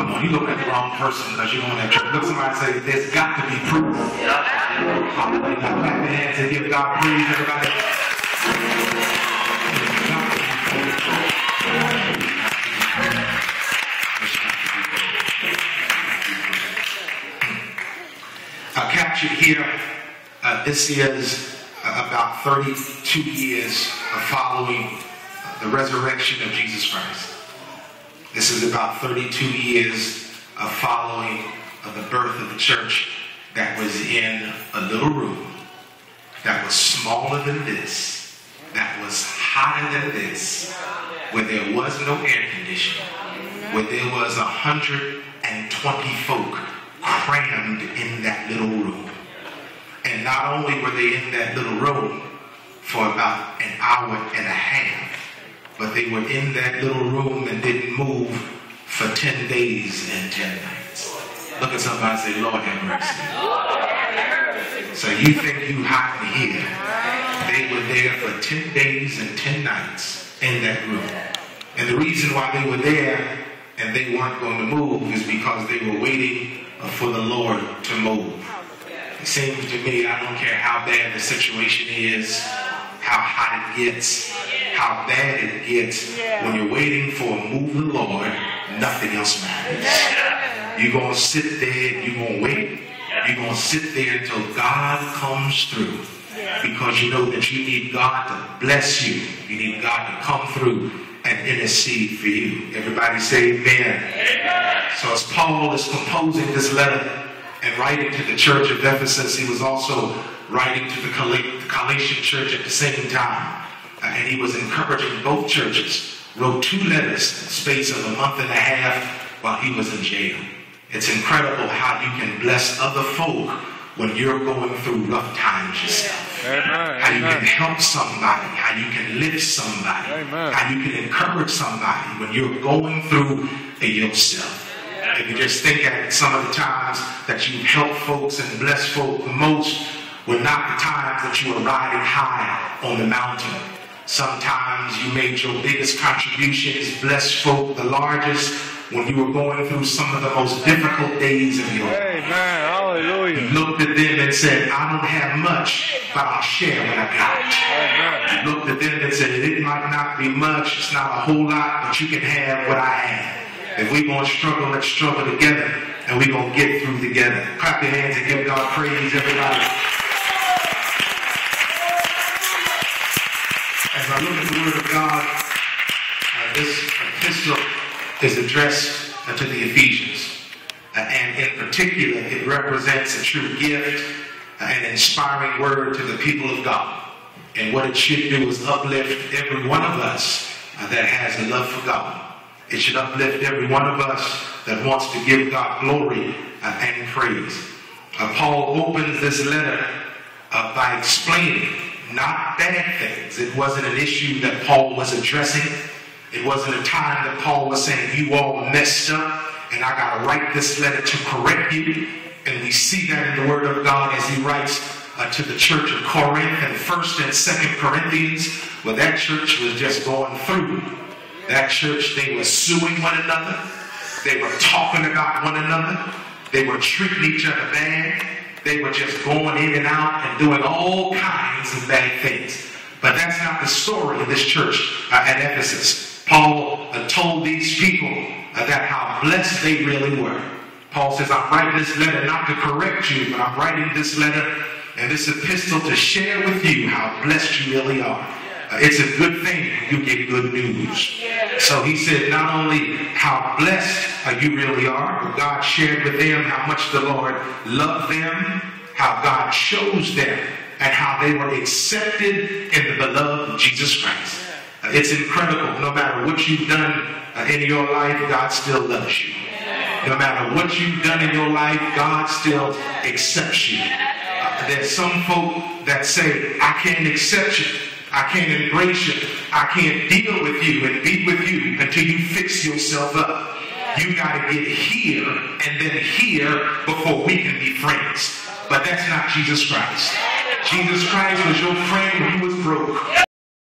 You look at the wrong person because you're on that church. Look somebody say, there's got to be proof. Now clap your hands and give God praise, everybody. Uh, captured here, uh, this is uh, about 32 years of following the resurrection of Jesus Christ. This is about 32 years of following of the birth of the church that was in a little room that was smaller than this, that was hotter than this, where there was no air conditioning, where there was 120 folk crammed in that little room. And not only were they in that little room for about an hour and a half, but they were in that little room and didn't move for 10 days and 10 nights. Look at somebody and say, Lord have mercy. So you think you hot in here. They were there for 10 days and 10 nights in that room. And the reason why they were there and they weren't going to move is because they were waiting for the Lord to move. It seems to me, I don't care how bad the situation is, how hot it gets, how bad it gets, when you're waiting for a move of the Lord, nothing else matters. You're going to sit there, you're going to wait, you're going to sit there until God comes through. Because you know that you need God to bless you. You need God to come through and intercede for you. Everybody say amen. So as Paul is composing this letter and writing to the church of Ephesus, he was also writing to the Galatian church at the same time. Uh, and he was encouraging both churches. Wrote two letters in the space of a month and a half while he was in jail. It's incredible how you can bless other folk when you're going through rough times yourself. Amen. How you can help somebody, how you can lift somebody, Amen. how you can encourage somebody when you're going through it yourself. If you just think at some of the times that you help folks and bless folk the most were not the times that you were riding high on the mountain. Sometimes you made your biggest contributions, blessed folk the largest when you were going through some of the most difficult days of your life. Amen. Hallelujah. Looked at them and said, I don't have much, but I'll share what I got. Amen. Looked at them and said, it might not be much, it's not a whole lot, but you can have what I have. If we're going to struggle, let's struggle together, and we're going to get through together. Clap your hands and give God praise, everybody. As I look at the Word of God, uh, this epistle is addressed to the Ephesians. Uh, and in particular, it represents a true gift, uh, an inspiring word to the people of God. And what it should do is uplift every one of us uh, that has a love for God. It should uplift every one of us that wants to give God glory and praise. Uh, Paul opens this letter uh, by explaining not bad things. It wasn't an issue that Paul was addressing. It wasn't a time that Paul was saying, You all messed up, and I got to write this letter to correct you. And we see that in the Word of God as he writes uh, to the church of Corinth and 1st and 2nd Corinthians, where that church was just going through. That church, they were suing one another. They were talking about one another. They were treating each other bad. They were just going in and out and doing all kinds of bad things. But that's not the story of this church uh, at Ephesus. Paul uh, told these people uh, that how blessed they really were. Paul says, I'm writing this letter not to correct you, but I'm writing this letter and this epistle to share with you how blessed you really are. Uh, it's a good thing you get good news. So he said, not only how blessed you really are, but God shared with them how much the Lord loved them, how God chose them, and how they were accepted in the beloved Jesus Christ. Uh, it's incredible. No matter what you've done uh, in your life, God still loves you. No matter what you've done in your life, God still accepts you. Uh, there's some folk that say, I can't accept you. I can't embrace you. I can't deal with you and be with you until you fix yourself up. You got to get here and then here before we can be friends. But that's not Jesus Christ. Jesus Christ was your friend when he was broke.